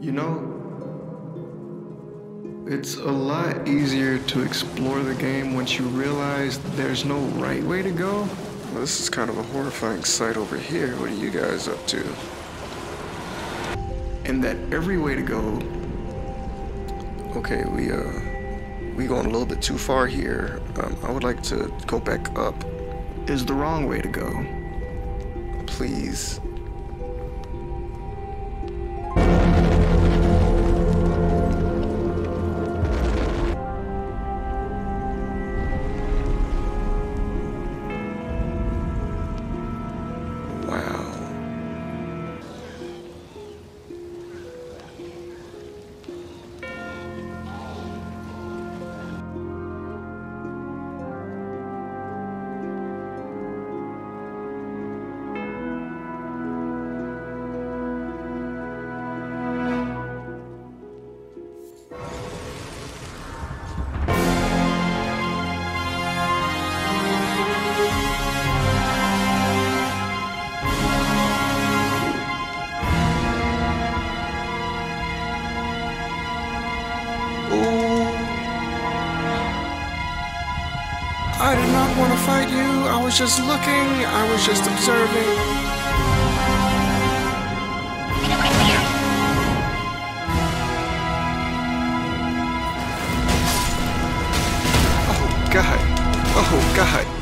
You know, it's a lot easier to explore the game once you realize there's no right way to go. Well, this is kind of a horrifying sight over here. What are you guys up to? And that every way to go. Okay, we uh, we going a little bit too far here. Um, I would like to go back up. Is the wrong way to go. Please. I did not want to fight you. I was just looking. I was just observing. Oh, God. Oh, God.